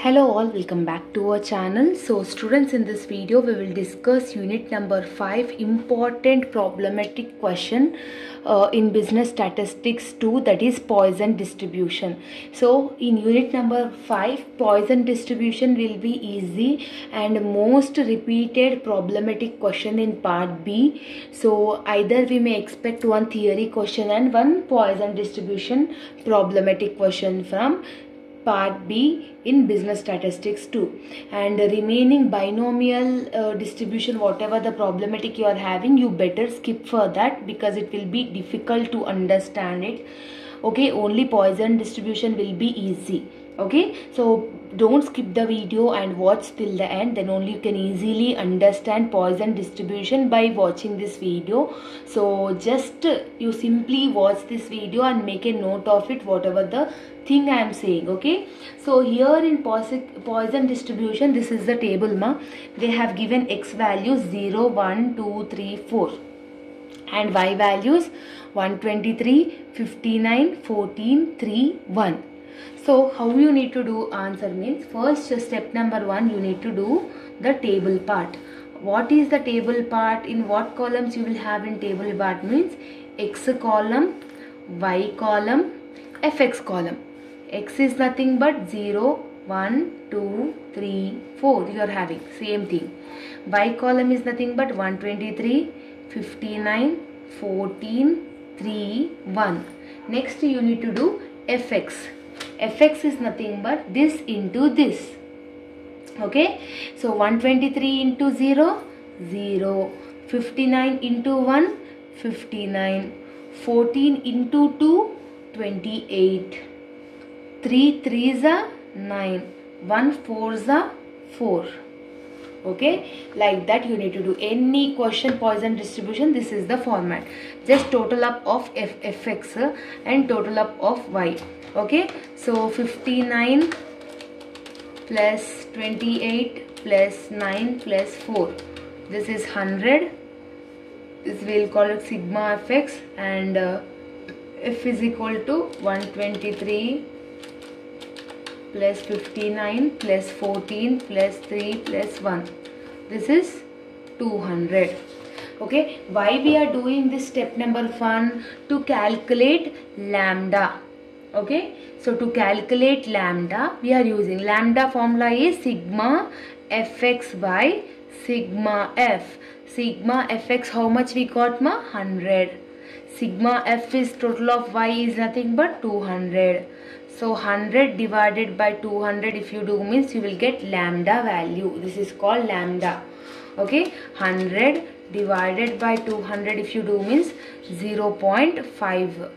Hello all, welcome back to our channel. So students in this video we will discuss unit number 5 important problematic question uh, in business statistics 2 that is Poisson distribution. So in unit number 5 Poisson distribution will be easy and most repeated problematic question in part B. So either we may expect one theory question and one Poisson distribution problematic question from part B in business statistics 2 and the remaining binomial uh, distribution whatever the problematic you are having you better skip for that because it will be difficult to understand it okay only Poisson distribution will be easy okay? So don't skip the video and watch till the end. Then only you can easily understand Poisson distribution by watching this video. So just you simply watch this video and make a note of it whatever the thing I am saying okay? So here in Poisson distribution this is the table ma. They have given x values 0 1 2 3 4 and y values 123 59 14 3 1 so how you need to do answer means first step number 1 you need to do the table part. What is the table part? In what columns you will have in table part means x column y column fx column. X is nothing but 0 1 2 3 4 you are having same thing. Y column is nothing but 123 59 14 3 1 next you need to do fx fx is nothing but this into this. Okay? So 123 into 0 0 59 into 1 59 14 into 2 28 3 3s are 9 1 4s are 4 okay? Like that you need to do any question Poisson distribution this is the format. Just total up of f fx and total up of y. Okay? So 59 plus 28 plus 9 plus 4 this is 100 this we'll call it sigma fx and uh, f is equal to 123 plus 59 plus 14 plus 3 plus 1 this is 200 okay why we are doing this step number 1 to calculate lambda. Okay so to calculate lambda we are using lambda formula is sigma fx by sigma f. Sigma fx how much we got ma? 100 sigma f is total of y is nothing but 200 so 100 divided by 200 if you do means you will get lambda value. This is called lambda. Okay? 100 divided by 200 if you do means 0.5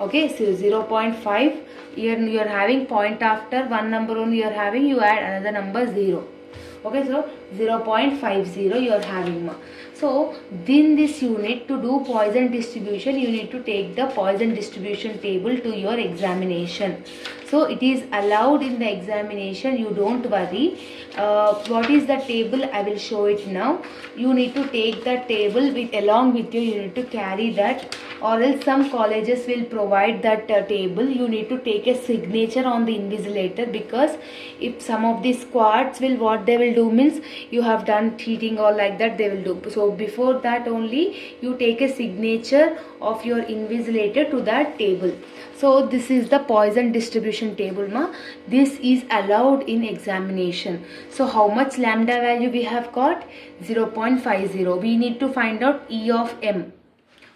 okay? So 0.5 here you are having point after one number only you are having you add another number 0 okay so 0.50 you are having so in this unit to do Poisson distribution you need to take the Poisson distribution table to your examination so it is allowed in the examination. You don't worry. Uh, what is the table? I will show it now. You need to take the table with along with you. You need to carry that. Or else some colleges will provide that uh, table. You need to take a signature on the invigilator because if some of the squads will what they will do means you have done cheating or like that they will do. So before that only you take a signature of your invigilator to that table. So this is the Poisson distribution table ma this is allowed in examination. So how much lambda value we have got? 0.50 we need to find out e of m.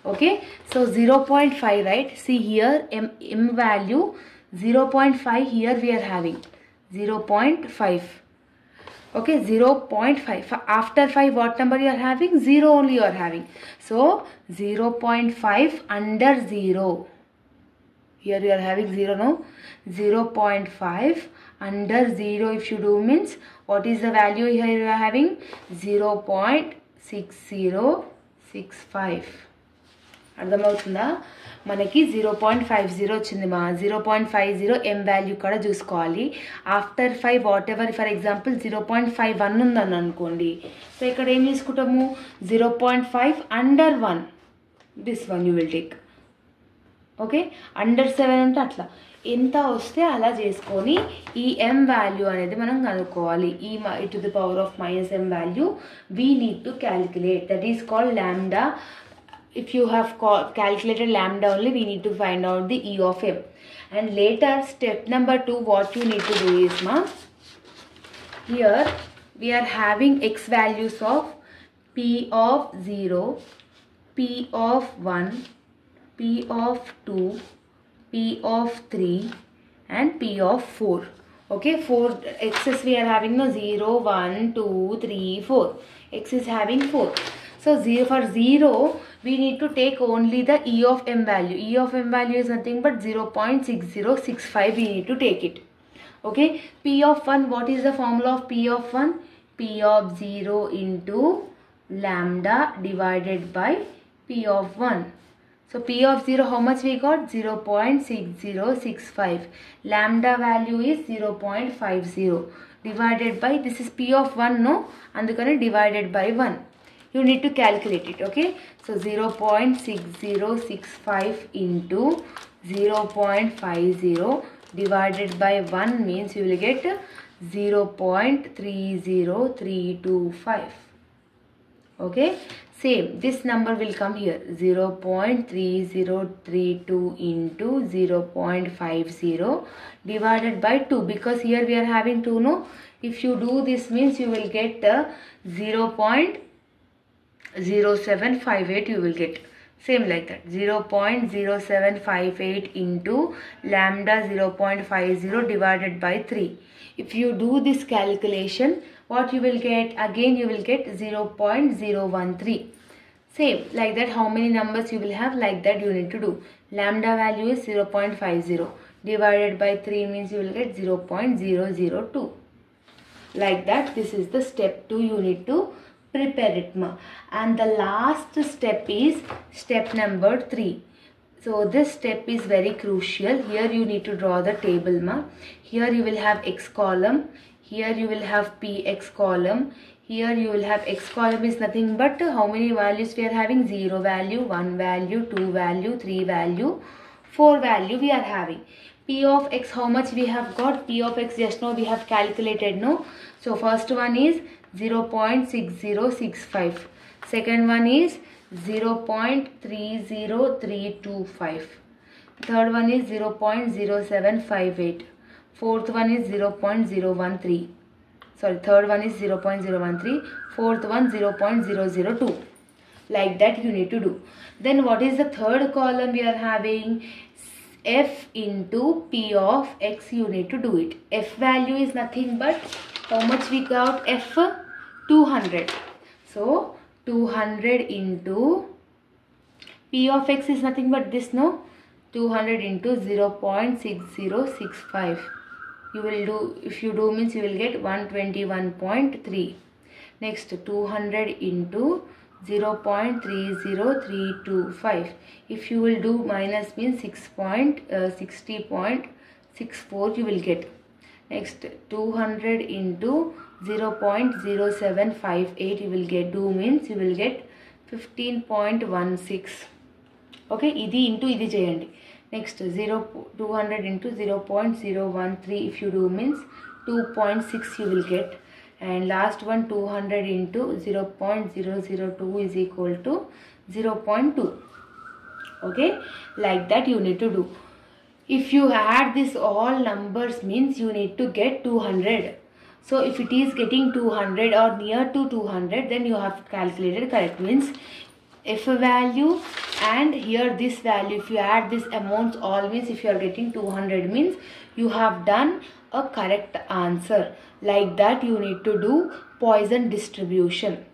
Okay? So 0.5 right? See here m, m value 0.5 here we are having. 0.5 okay? 0.5 after 5 what number you are having? 0 only you are having. So 0.5 under 0 here you are having 0 no? 0.5 under 0 if you do means what is the value here you are having? 0.6065 అర్థమవుతుందా? మనకి zero point five zero వచ్చింది మా. Zero point five zero M value కూడా చూసుకోవాలి. After five whatever for example zero point five one ఉందని అనుకోండి. So ఇక్కడ ఏం తీసుకుంటాము? Zero point five under one this one you will take okay under seven అంటే అట్లా ఎంత వస్తే అలా చేసుకొని ఈ ఎం వాల్యూ అనేది మనం కనుక్కోవాలి e to the power of minus m value we need to calculate that is called lambda if you have calculated lambda only we need to find out the e of m and later step number 2 what you need to do is ma here we are having x values of p of 0 p of 1 p of 2 p of 3 and p of 4 okay 4 x's we are having no 0 1 2 3 4 x is having 4 so 0 for 0 we need to take only the e of m value. E of m value is nothing but 0.6065 we need to take it. Okay p of 1 what is the formula of p of 1 p of 0 into lambda divided by p of 1 so P of 0, how much we got? 0 0.6065. Lambda value is 0 0.50 divided by, this is P of 1, no? And the current divided by 1. You need to calculate it, okay? So 0 0.6065 into 0 0.50 divided by 1 means you will get 0 0.30325 okay same this number will come here. 0.3032 into 0.50 divided by 2 because here we are having 2 no? If you do this means you will get uh, 0. 0758 you will get. Same like that. 0.0758 into lambda 0.50 divided by 3 if you do this calculation what you will get again you will get 0.013 same like that how many numbers you will have like that you need to do. Lambda value is 0.50 divided by 3 means you will get 0.002 like that this is the step 2 you need to prepare it ma. And the last step is step number 3 so this step is very crucial. Here you need to draw the table ma. Here you will have x column here you will have px column. Here you will have x column is nothing but how many values we are having? 0 value 1 value 2 value 3 value 4 value we are having. P of x how much we have got? P of x just now we have calculated no. So first one is 0.6065 second one is 0.30325 third one is 0.0758 fourth one is 0.013 sorry third one is 0.013 fourth one 0.002 like that you need to do. Then what is the third column we are having? F into p of x you need to do it. F value is nothing but how much we got? F 200 so 200 into p of x is nothing but this no? 200 into 0.6065 you will do if you do means you will get 121.3 next 200 into 0.30325 if you will do minus means 6.60.64 you will get next 200 into 0.0758 you will get do means you will get 15.16 okay ఇది into ఇది చేయండి Next 0, 200 into 0 0.013 if you do means 2.6 you will get. And last one 200 into 0 0.002 is equal to 0 0.2 okay? Like that you need to do. If you add this all numbers means you need to get 200 so if it is getting 200 or near to 200 then you have calculated correct. Means a value and here this value if you add this amounts always if you are getting 200 means you have done a correct answer. Like that you need to do Poisson distribution.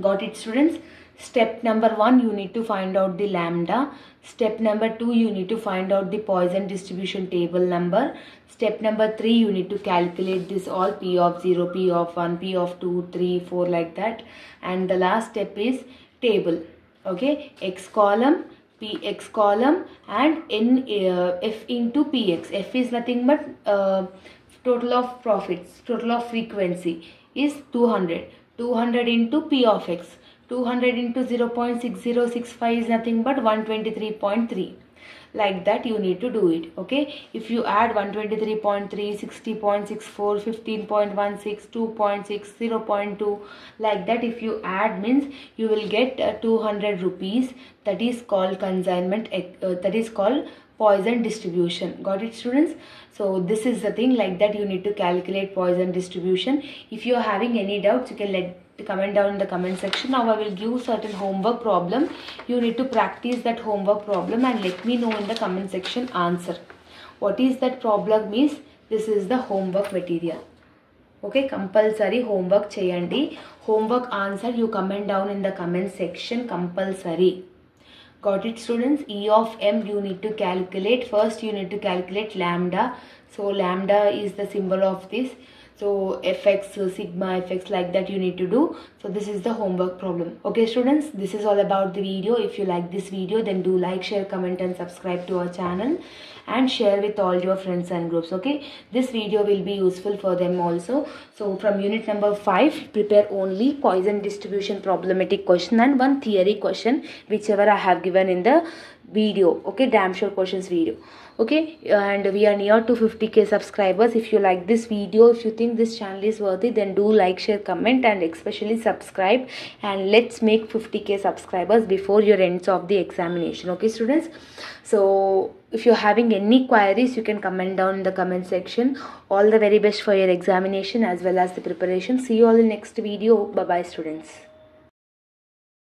Got it students? Step number 1 you need to find out the lambda. Step number 2 you need to find out the Poisson distribution table number. Step number 3 you need to calculate this all p of 0 p of 1 p of 2 3 4 like that. And the last step is table. Okay? X column px column and n uh, f into px f is nothing but uh, total of profits total of frequency is 200 200 into p of x. 200 into 0.6065 is nothing but 123.3 like that you need to do it okay? If you add 123.3 60.64 15.16 2.6 0.2 like that if you add means you will get uh, 200 rupees. That is called consignment uh, that is called Poisson distribution. Got it students? So this is the thing like that you need to calculate Poisson distribution. If you are having any doubts you can let comment down in the comment section now i will give certain homework problem you need to practice that homework problem and let me know in the comment section answer what is that problem means this is the homework material okay compulsory homework చేయండి homework answer you comment down in the comment section compulsory got it students e of m you need to calculate first you need to calculate lambda so lambda is the symbol of this so fx sigma fx like that you need to do so this is the homework problem. Okay students this is all about the video. If you like this video then do like share comment and subscribe to our channel and share with all your friends and groups okay? This video will be useful for them also. So from unit number 5 prepare only Poisson distribution problematic question and one theory question whichever i have given in the video okay? Damn sure questions video okay? And we are near to 50k subscribers. If you like this video if you think this channel is worthy then do like share comment and especially subscribe and let's make 50k subscribers before your ends of the examination okay students? So if you're having any queries you can comment down in the comment section. All the very best for your examination as well as the preparation. See you all in the next video. Bye bye students